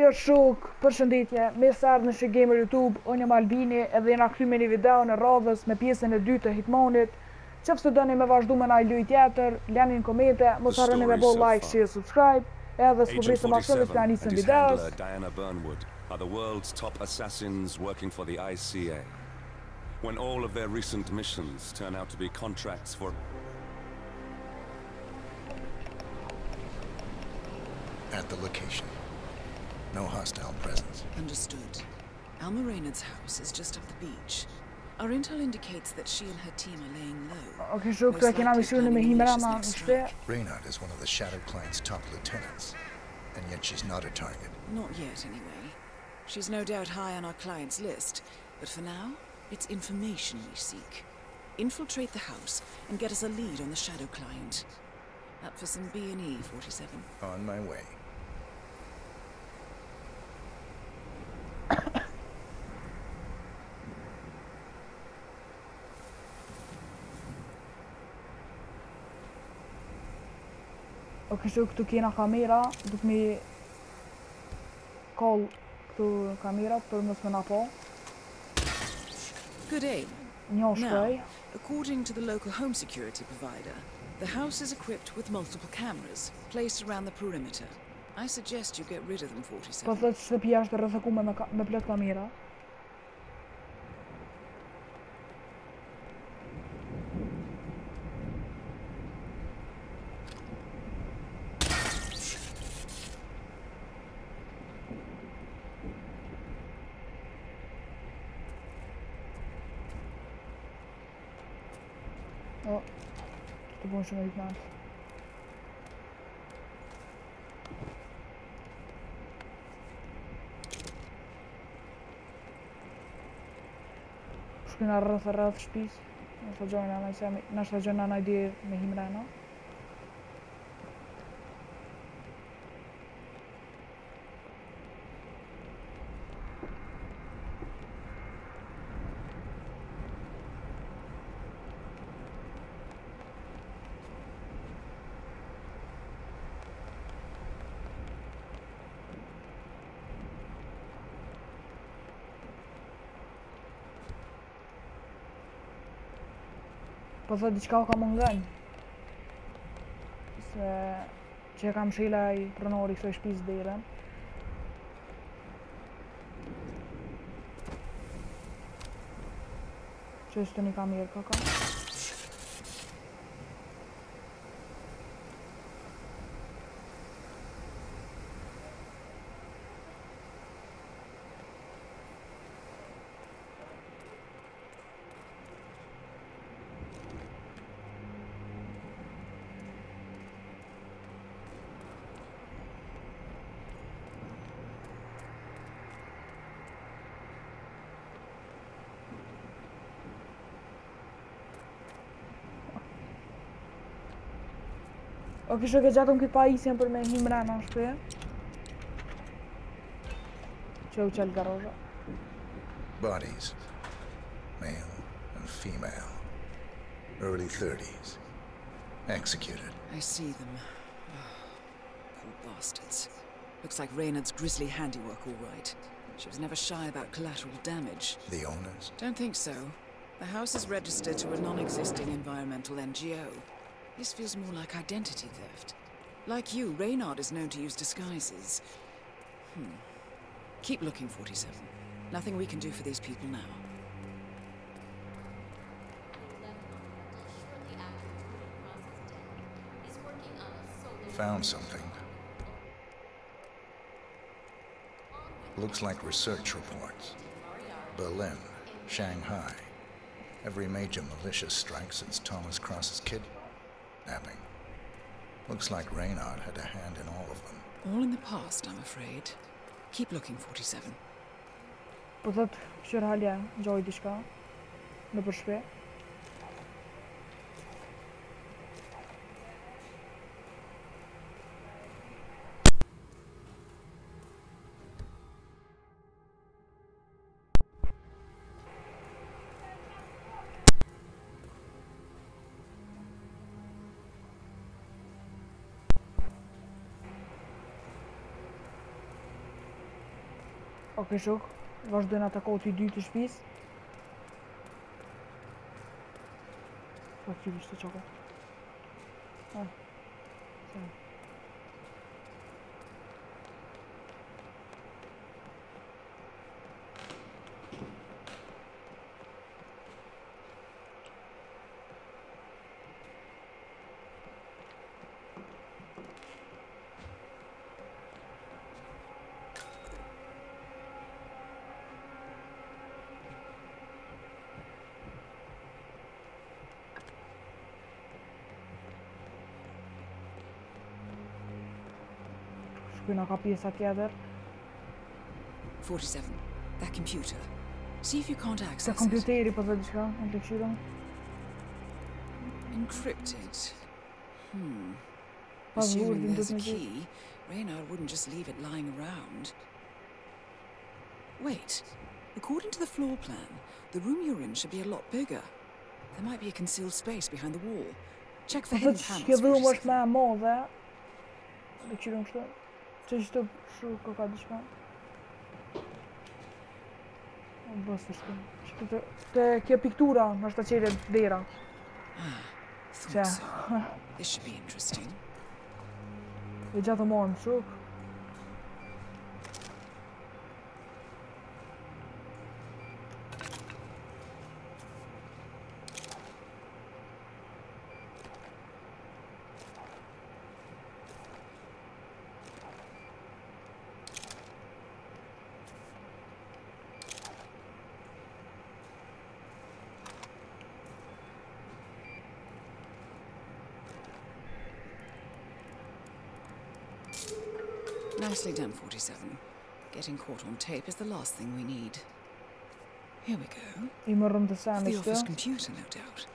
Hejo shok, përshëndetje, me sardë në Shgamer YouTube, unë jam Albini edhe jena kry me një video në radhës me pjesën e dytë të Hitmonit. Qëfë së dëni me vazhdu me naj luj tjetër, lani në komente, mos harroni me bo like, share, subscribe, edhe s'ku vrisë më shumë të anisën videos. Diana Burnwood are the world's top assassins working for the ICA. When all of their recent missions turn out to be contracts for At the location. No hostile presence. Understood. Alma Reynard's house is just up the beach. Our intel indicates that she and her team are laying low. Ok, shok, të e kena misionin me Himrama në shpe. Reynard is one of the Shadow Client's top lieutenants. And yet she's not a target. Not yet, anyway. She's no doubt high on our client's list, but for now, it's information we seek. Infiltrate the house and get us a lead on the Shadow Client. Up for some B&E, 47. On my way. Ok, shok, këtu kena kamera, duke mi call këtu kamerat për mos me na po. Good aim. Një Now, according to the local home security provider, the house is equipped with multiple cameras placed around the perimeter. I suggest you get rid of them, Po 47. thot shtëpia është rrethëkuar me, me plot kamera. O, të bën shumë i të Shkina rrëth rrëth shpis. Në shtë gjojnë anaj se Në shtë gjojnë anaj dirë me himrena Po thot diçka ka mungën. Se që e kam shila i pronori kësoj shpis dirën Që është të një kamerë kaka O kishë ke gjatëm këtë pajisjen për me himrena në shpe Që u qelë garozha Bodies. Male and female. Early 30s. Executed. I see them. Oh, poor bastards. Looks like Reynard's grisly handiwork, all right. She was never shy about collateral damage. The owners? Don't think so. The house is registered to a non-existing environmental NGO. This feels more like identity theft. Like you, Reynard is known to use disguises. Hmm. Keep looking, 47. Nothing we can do for these people now. Found something. Looks like research reports. Berlin, Shanghai. Every major militia strike since Thomas Cross's kidnapping. Looks like Reynard had a hand in all of them. All in the past, I'm afraid. Keep looking, 47. Po thot qërë halja gjoj diçka Në për Ok, shok, vazhdojnë atakohë të i dy të shpis. Po, kjullisht të qoko. Ah, se. Sa. Shkojnë ka pjesa tjetër. 47. That computer. See if you can't access it. kompjuteri po dhe diçka, në të këshirën. Encrypted. Hmm. Assuming there's a të më gjithë. key, Reynard wouldn't just leave it lying around. Wait. According to the floor plan, the room you're in should be a lot bigger. There might be a concealed space behind the wall. Check for hidden panels. që dhumë 47. është me e modhe. Në këshirën kështë. Që që të shu ka ka diçka. O bës të shkëm. Shkë të, kjo piktura, në është të qere dera. Thought so. This should be interesting. Dhe gjatë morën, shuk. Nicely done, 47. Getting caught on tape is the last thing we need. Here we go. I më rëmë të the office computer, no doubt.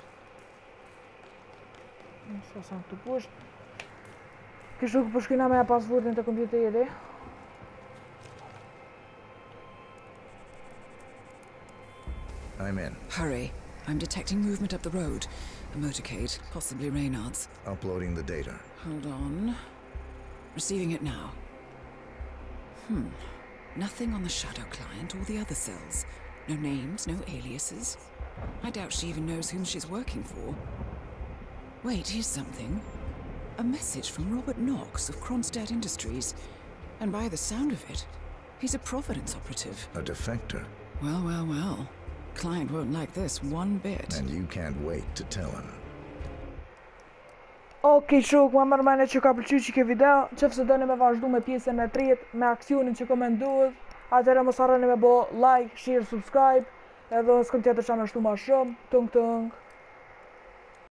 Sa sa këtu poshtë. Kështu ku po shkina me pasvurdin të kompjuteri. I'm in. Hurry. I'm detecting movement up the road. A motorcade, possibly Reynard's. Uploading the data. Hold on. Receiving it now. Hmm. Nothing on the shadow client or the other cells. No names, no aliases. I doubt she even knows whom she's working for. Wait, here's something. A message from Robert Knox of Kronstadt Industries. And by the sound of it, he's a Providence operative. A defector. Well, well, well. Client won't like this one bit. And you can't wait to tell him. Ok, shok, ma mërë mene që ka pëlqy që ke video, qëfë se dëni me vazhdu me pjesën e tretë, me aksionin që komenduhet, atëre mos harroni me bo like, share, subscribe, edhe s'këm tjetër që me shtu ma shumë, tung tung.